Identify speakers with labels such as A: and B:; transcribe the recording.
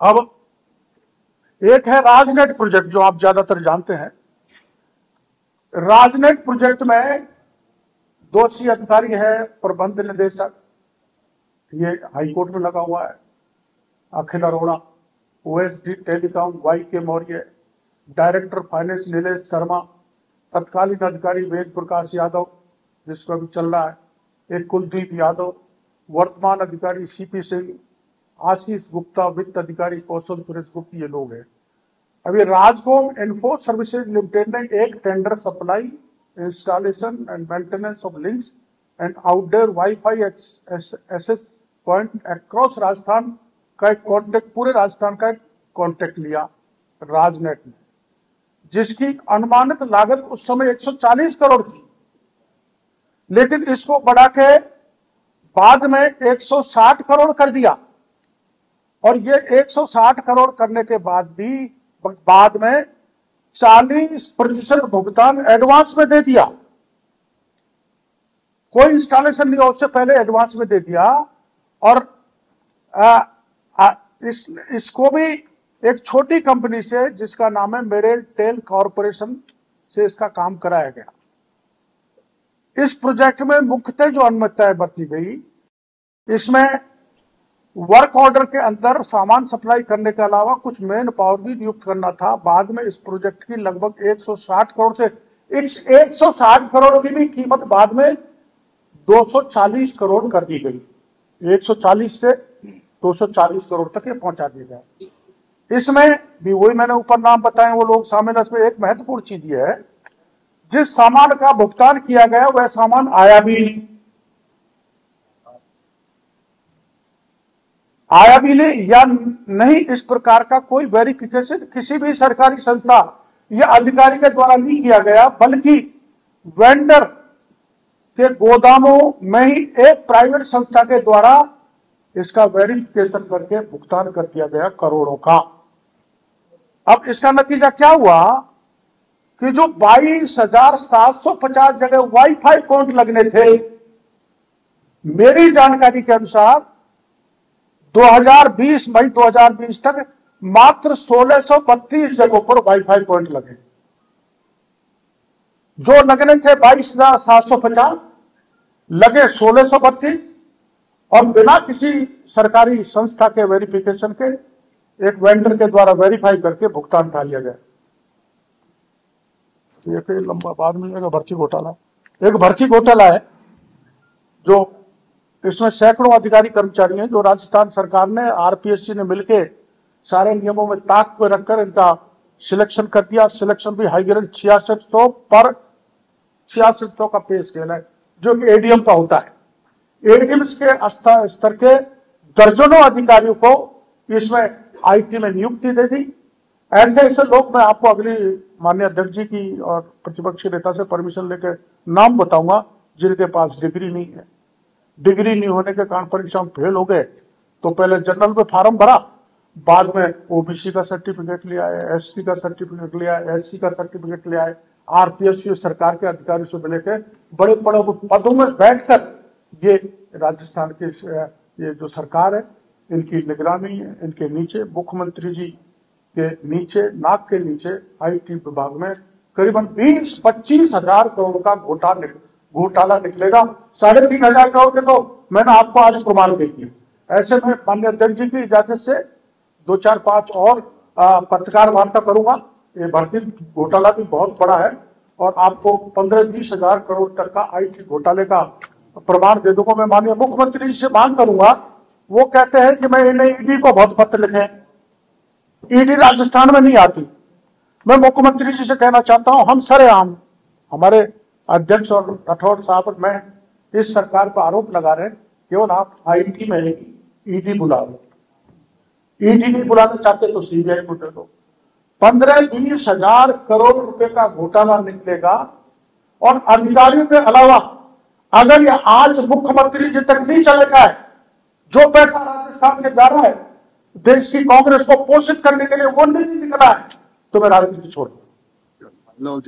A: अब एक है राजनेट प्रोजेक्ट, जो आप ज़्यादातर जानते हैं। राजनेट प्रोजेक्ट में दोषी अधिकारी है प्रबंध निदेशक ये हाईकोर्ट में लगा हुआ है। Akhil Arora OSD telecom, Y K Maurya, director finance Nilesh Sharma, तत्कालीन अधिकारी वेद प्रकाश यादव, जिसको अभी चल रहा है। एक कुलदीप यादव, वर्तमान अधिकारी सीपी सिंह आशीष गुप्ता, वित्त अधिकारी, कौशल सुरेश गुप्त, ये लोग हैं। अभी राजकोम इन्फो सर्विसेज़ लिमिटेड ने एक tender supply installation and maintenance of links and outdoor wifi access point across Rajasthan का एक कॉन्टेक्ट पूरे राजस्थान का एक कॉन्टेक्ट लिया राजनेट ने, जिसकी अनुमानित लागत उस समय 140 करोड़ थी। लेकिन इसको बढ़ा के बाद में 160 करोड़ कर दिया। और ये 160 करोड़ करने के बाद भी बाद में 40 प्रतिशत भुगतान एडवांस में दे दिया। कोई इंस्टॉलेशन नहीं उससे पहले एडवांस में दे दिया। और आ, आ, इस इसको भी एक छोटी कंपनी से जिसका नाम है मेरेल टेल कॉरपोरेशन से इसका काम कराया गया। इस प्रोजेक्ट में मुख्यतः जो अनुमतियाँ बरती गई इसमें वर्क ऑर्डर के अंदर सामान सप्लाई करने के अलावा कुछ मेन पावर भी नियुक्त करना था। बाद में इस प्रोजेक्ट की लगभग 160 करोड़ से इस 160 करोड़ की भी कीमत बाद में 240 करोड़ कर दी गई। 140 से 240 करोड़ तक ये पहुँचा दिया गया। इसमें भी वही मैंने ऊपर नाम बताए वो लोग शामिल इसमें एक महत्वपूर्ण चीज़ ये है, जिस सामान का भुगतान किया गया, वह सामान आया भी नहीं। आया भी नहीं या नहीं, इस प्रकार का कोई वेरिफिकेशन किसी भी सरकारी संस्था या अधिकारी के द्वारा नहीं किया गया, बल्कि वेंडर के गोदामों में ही एक प्राइवेट संस्था के द्वारा इसका वेरिफिकेशन करके भुगतान कर दिया गया करोड़ों का। अब इसका नतीजा क्या हुआ कि जो बाईस हज़ार सात सौ पचास जगह वाईफाई पॉइंट लगने थे, मेरी जानकारी के अनुसार 2020 मई 2020 तक मात्र सोलह जगहों पर वाईफाई पॉइंट लगे। जो लगने थे बाईस हज़ार सात सौ पचास, लगे सोलह सौ बत्तीस और बिना किसी सरकारी संस्था के वेरिफिकेशन के, एक वेंडर के द्वारा वेरीफाई करके भुगतान था लिया गया। ये लंबा बाद में भर्ती घोटाला एक भर्ती घोटाला है जो इसमें सैकड़ों अधिकारी कर्मचारी हैं जो राजस्थान सरकार ने, आरपीएससी ने मिलके सारे नियमों में ताक पे रखकर इनका सिलेक्शन कर दिया। सिलेक्शन भी हाई ग्रेड छियासठ सौ पर छियासठ सौ का पे स्केल है, जो कि एडीएम का होता है। एडीएम के स्तर के दर्जनों अधिकारियों को इसमें आईटी में नियुक्ति दे दी। ऐसे ऐसे लोग मैं आपको अगली माननीय अध्यक्ष जी की और प्रतिपक्षी नेता से परमिशन लेकर नाम बताऊँगा, जिनके पास डिग्री नहीं है। डिग्री नहीं होने के कारण परीक्षा में फेल हो गए तो पहले जनरल में फार्म भरा, बाद में ओबीसी का सर्टिफिकेट लिया है एसटी का सर्टिफिकेट लिया है एससी का सर्टिफिकेट लिया है आरपीएस सरकार के अधिकारी से मिलकर बड़े बड़े पदों में बैठकर ये राजस्थान के, ये जो सरकार है, इनकी निगरानी है, इनके नीचे, मुख्यमंत्री जी के नीचे, नाक के नीचे आईटी विभाग में करीबन बीस पच्चीस हज़ार करोड़ का घोटाला घोटाला निकलेगा। साढ़े तीन हज़ार करोड़ तो मैंने आपको आज प्रमाण दे दिया ऐसे में मान्य अध्यक्ष जी की इजाज़त से दो चार पाँच और पत्रकार वार्ता करूँगा। ये भर्ती घोटाला भी बहुत बड़ा है और आपको पंद्रह बीस हज़ार करोड़ तक का आईटी घोटाले का प्रमाण दे दूँगा। मैं माननीय मुख्यमंत्री जी से मांग करूँगा। वो कहते हैं कि मैं इन्हें ईडी को बहुत पत्र लिखे। ईडी राजस्थान में नहीं आती। मैं मुख्यमंत्री जी से कहना चाहता हूँ, हम सरे आम हमारे अध्यक्ष और राठौर साहब मैं इस सरकार पर आरोप लगा रहे केवल आप आईटी में ईडी बुला लो। ईडी नहीं बुलाना चाहते तो सीबीआई को दे दो। पंद्रह बीस हज़ार करोड़ रुपए का घोटाला निकलेगा, और अधिकारियों के अलावा अगर ये आज मुख्यमंत्री जी तक नहीं चलेगा है, जो पैसा राजस्थान से जा रहा है, देश की कांग्रेस को पोषित करने के लिए वो नहीं निकला है तो मैं राजनीति छोड़ दू